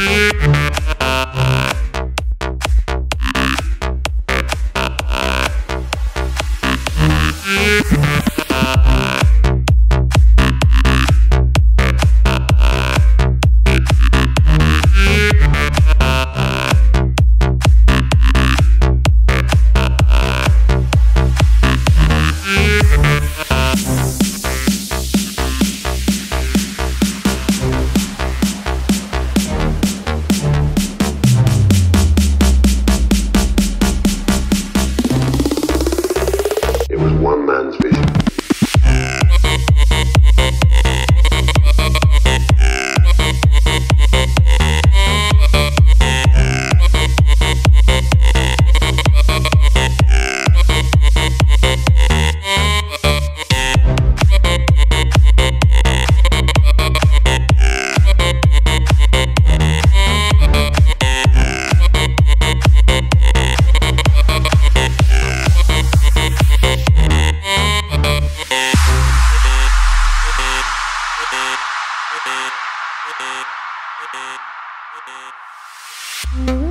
Oh. It was one man's vision. Mm-hmm.